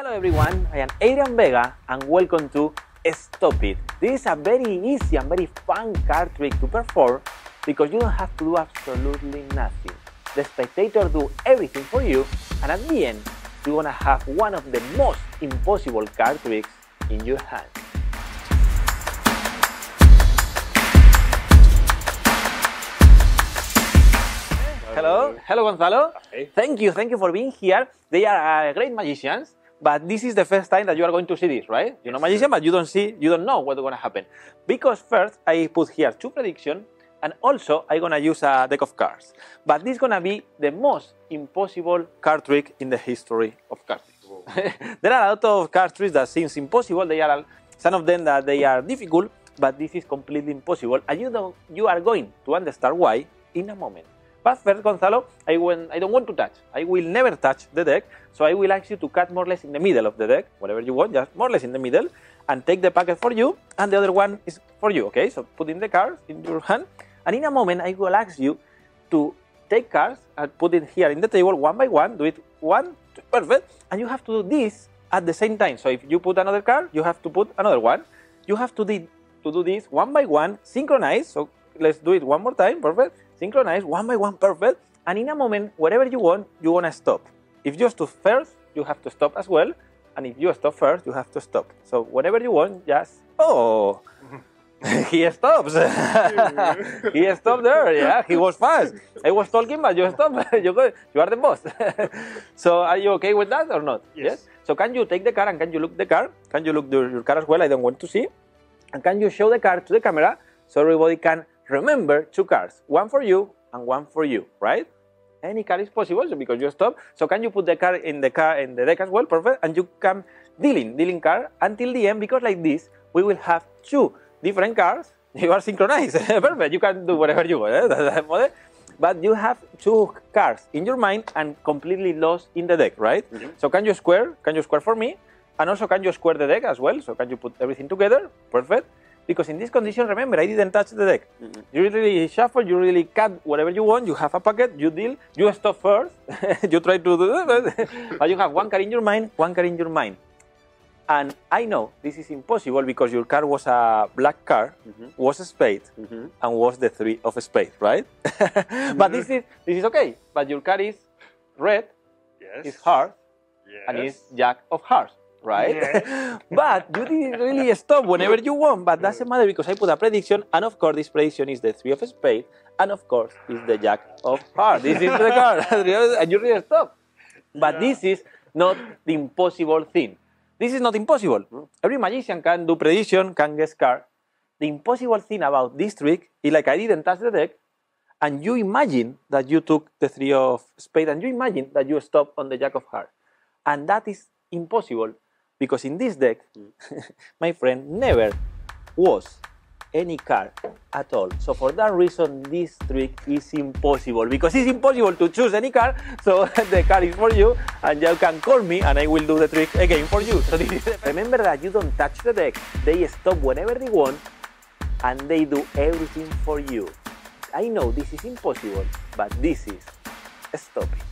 Hello everyone, I am Adrian Vega and welcome to Stop It. This is a very easy and very fun card trick to perform because you don't have to do absolutely nothing. The spectator do everything for you and at the end you're gonna have one of the most impossible card tricks in your hand. Hello, hello Gonzalo. Hi. Thank you, thank you for being here. They are uh, great magicians, but this is the first time that you are going to see this, right? You know magician, but you don't see, you don't know what's gonna happen. Because first I put here two prediction, and also I'm gonna use a deck of cards. But this is gonna be the most impossible card trick in the history of card tricks. there are a lot of card tricks that seems impossible. They are some of them that they are difficult, but this is completely impossible, and you don't, you are going to understand why in a moment. But first, Gonzalo, I, I don't want to touch. I will never touch the deck, so I will ask you to cut more or less in the middle of the deck, whatever you want, just more or less in the middle, and take the packet for you, and the other one is for you, okay? So put in the cards in your hand, and in a moment I will ask you to take cards and put it here in the table one by one, do it one, two, perfect, and you have to do this at the same time. So if you put another card, you have to put another one. You have to, do to do this one by one, synchronize. So let's do it one more time, perfect. Synchronize one by one, perfect. And in a moment, whatever you want, you want to stop. If you stop first, you have to stop as well. And if you stop first, you have to stop. So whatever you want, just oh, he stops. he stopped there. Yeah, he was fast. I was talking, but you stopped. you go. You are the boss. so are you okay with that or not? Yes. So can you take the car and can you look the car? Can you look the, your car as well? I don't want to see. And can you show the car to the camera so everybody can remember two cards, one for you and one for you, right? Any card is possible so because you stop. So can you put the card in the car in the deck as well? Perfect. And you can dealing dealing card until the end because like this we will have two different cards. You are synchronized. Perfect. You can do whatever you want. eh? That's the model. But you have two cards in your mind and completely lost in the deck, right? So can you square? Can you square for me? And also can you square the deck as well? So can you put everything together? Perfect. Because in this condition, remember, I didn't touch the deck. You really shuffle, you really cut whatever you want, you have a packet, you deal, you stop first, you try to do that, but you have one card in your mind, one card in your mind. And I know this is impossible because your card was a black card, mm-hmm. was a spade, mm-hmm. and was the three of a spade, right? but this mm-hmm. is this is okay. But your card is red, Yes. is heart, Yes. and it's jack of hearts, right? Yes. but you didn't really stop whenever you want, but doesn't matter because I put a prediction, and of course this prediction is the three of spades, and of course is the jack of hearts. This is the card, and you really stop. But Yeah. this is not the impossible thing. This is not impossible. Every magician can do prediction, can guess card. The impossible thing about this trick is like I didn't touch the deck, and you imagine that you took the three of spades, and you imagine that you stop on the jack of hearts. And that is impossible because in this deck, mm. my friend, never was any card at all. So for that reason, this trick is impossible because it's impossible to choose any card. So the card is for you, and you can call me, and I will do the trick again for you. So this is remember that you don't touch the deck. They stop whenever they want, and they do everything for you. I know this is impossible, but this is stop it.